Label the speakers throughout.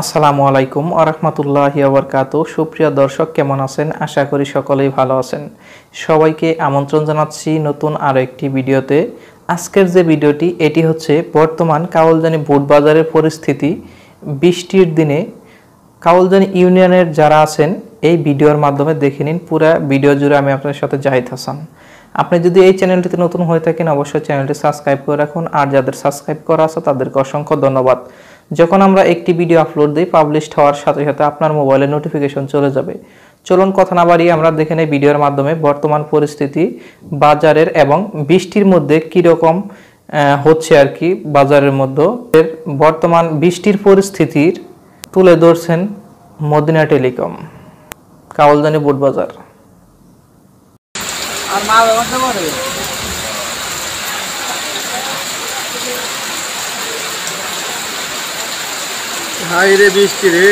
Speaker 1: আসসালামু আলাইকুম আরহামতুল্লাহ আবরকাত সুপ্রিয় দর্শক, কেমন আছেন? আশা করি সকলেই ভালো আছেন। সবাইকে আমন্ত্রণ জানাচ্ছি নতুন আরও একটি ভিডিওতে। আজকের যে ভিডিওটি, এটি হচ্ছে বর্তমান কাওয়ালজানি বুট বাজারের পরিস্থিতি। বৃষ্টির দিনে কাওয়ালজানি ইউনিয়নের যারা আছেন, এই ভিডিওর মাধ্যমে দেখে নিন পুরা ভিডিও জুড়ে আমি আপনার সাথে জাহিদ হাসান। আপনি যদি এই চ্যানেলটিতে নতুন হয়ে থাকেন, অবশ্যই চ্যানেলটি সাবস্ক্রাইব করে রাখুন। আর যাদের সাবস্ক্রাইব করা আছে, তাদেরকে অসংখ্য ধন্যবাদ। যখন আমরা একটি ভিডিও আপলোড দিই পাবলিশড হওয়ার সাথে সাথে আপনার মোবাইলে নোটিফিকেশন চলে যাবে। চলুন কথা না বাড়িয়ে আমরা দেখে নেই ভিডিওর মাধ্যমে বর্তমান পরিস্থিতি, বাজারের এবং বৃষ্টির মধ্যে কীরকম হচ্ছে আর কি বাজারের মধ্যে। বর্তমান বৃষ্টির পরিস্থিতির তুলে ধরছেন মদিনা টেলিকম কাওয়ালদানি বুট বাজার।
Speaker 2: আর মা হাই রে বৃষ্টি রে।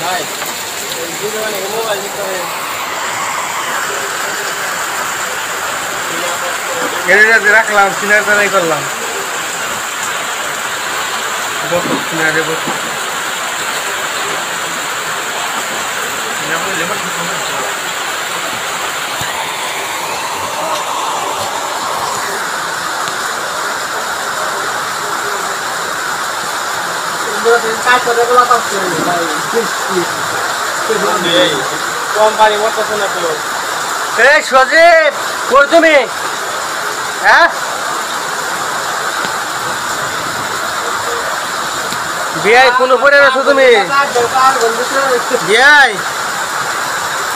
Speaker 2: ভাই মানে মোবাইল
Speaker 3: এটা রাখলাম সিনার তারাই করলাম। বসো সিনারে বসো।
Speaker 2: কোম্পানি না তো।
Speaker 3: এই সজীব কই তুমি? হ্যাঁ? বিয়াই তুমি?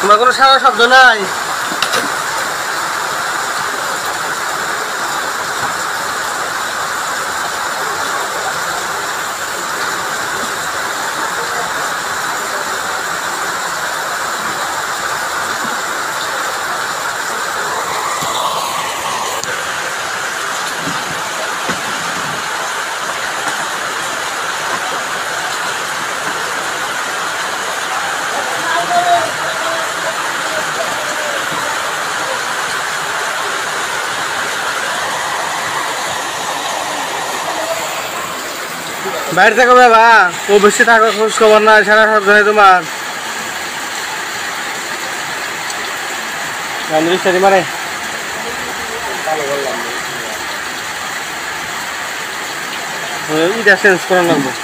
Speaker 3: তোমার কোনো সারা শব্দ নাই। বাইরে থাকো বাবা। ও বেশি থাকো খোঁজ খবর না সারা সব ধরে তোমার। গান্ধী সারি চেঞ্জ করা লাগবে।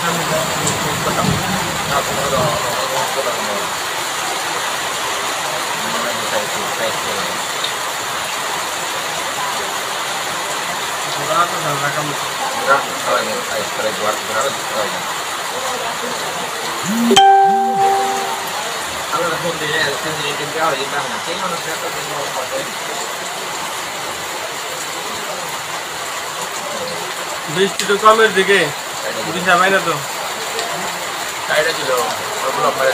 Speaker 3: 三分钟，不等，
Speaker 2: 那不知道，不等了。那就再去，再去。Durante la sacamos. দিশা পাই না তো।
Speaker 4: সাইডে ছিল ওগুলো আপনারা